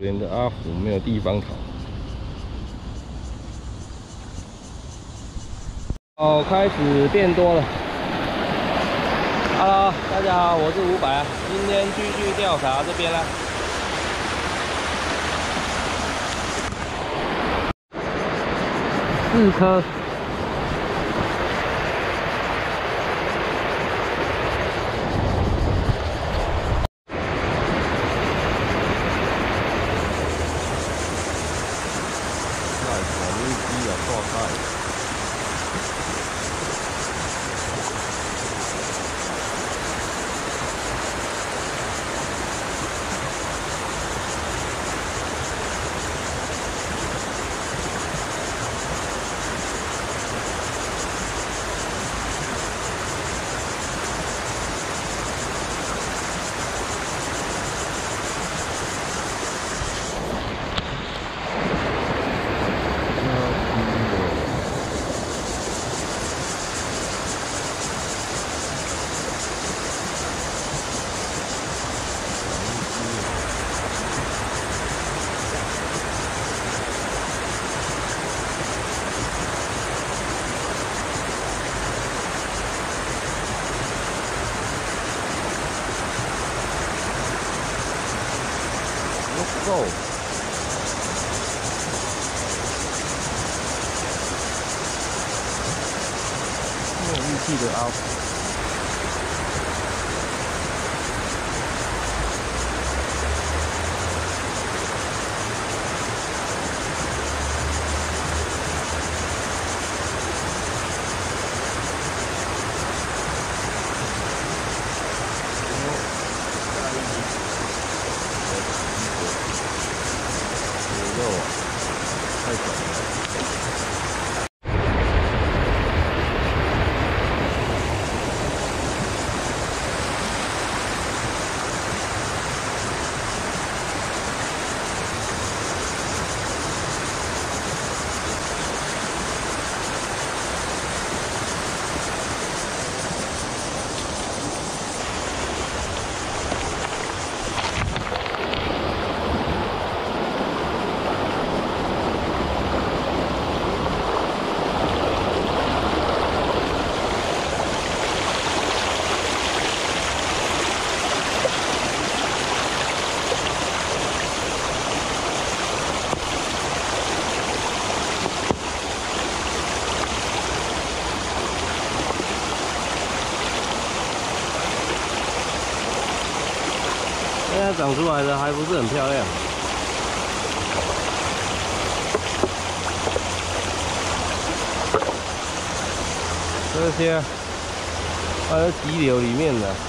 可怜的阿虎没有地方逃。哦，开始变多了。Hello，大家好，我是伍佰，今天继续调查这边啦。四颗。Wow. 拍。的还不是很漂亮，这些它是急流里面的。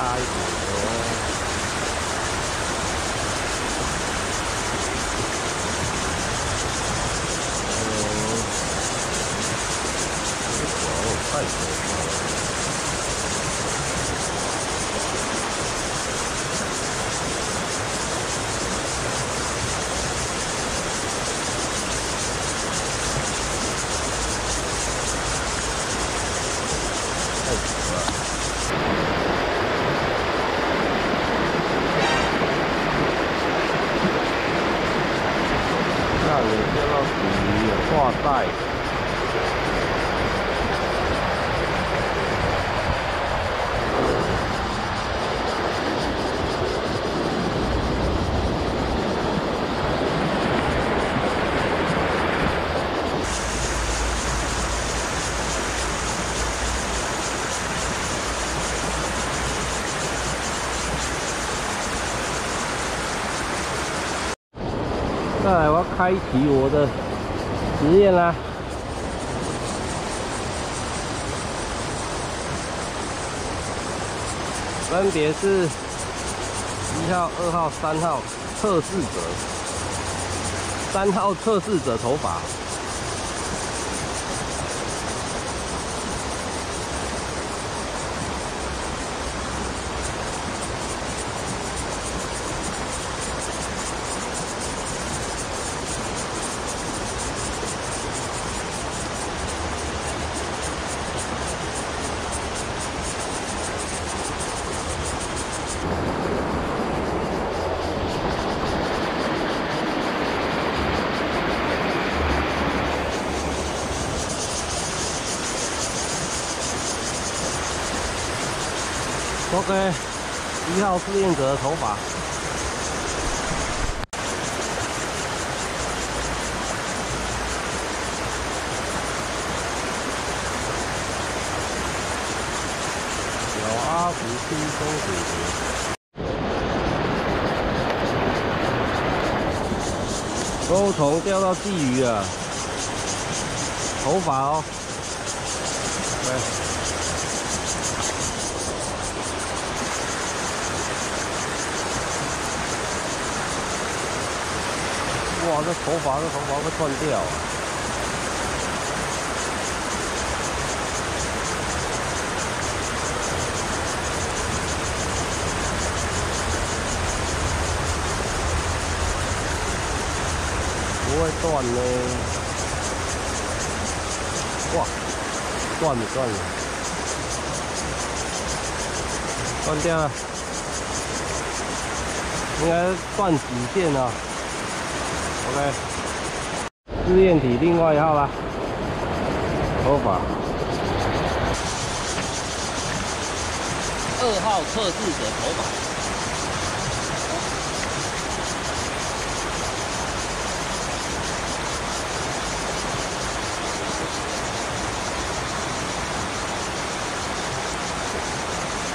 大ายอ 开启我的实验啦！分别是一号、二号、三号测试者，三号测试者头发。OK，一号试验者的头发。小阿福轻松解决。钩虫钓到鲫鱼啊，头发哦。对。哇，这头发，这头发会断掉啊！不会断呢？哇，断了，断了，断掉了，应该断几线了。OK，试验体另外一号啦，头发。二号测试者头发。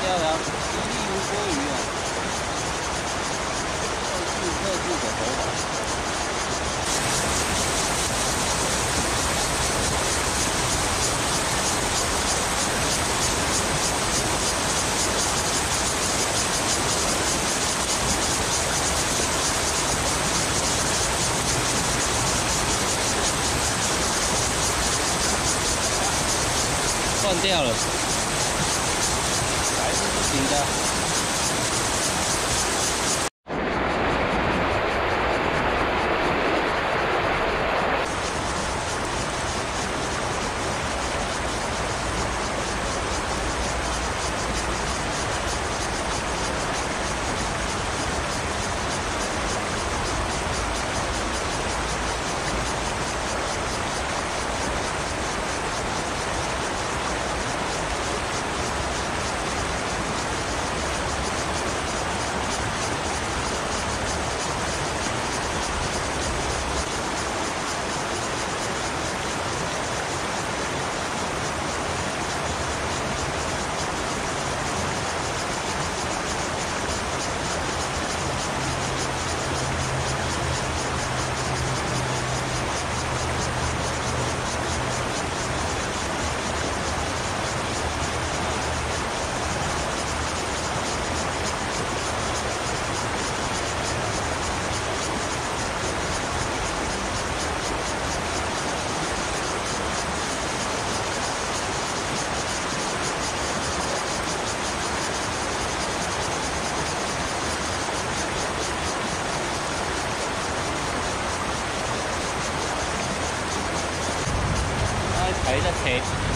漂亮，一粒无多余啊。测试测试者头发。断掉了，还是不行的。the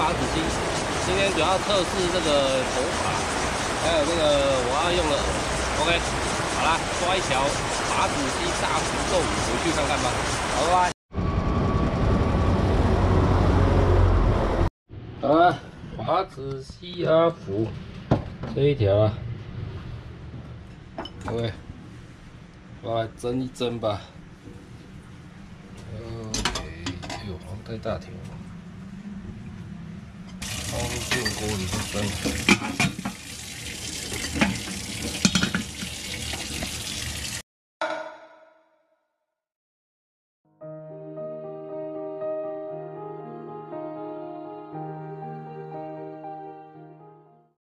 陪。拔子机，今天主要测试这个头发，还有那个我要用的，OK，好啦，抓一条拔子机大福寿鱼回去看看吧，好拜拜。好了，拔子鸡阿福这一条啊，各位，我来蒸一蒸吧。OK，哎呦，好像太大条了。3分50分。